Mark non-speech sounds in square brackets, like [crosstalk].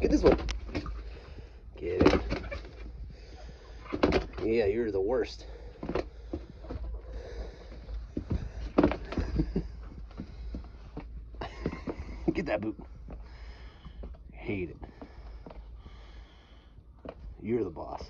Get this one. Get it. Yeah, you're the worst. [laughs] Get that boot. Hate it. You're the boss.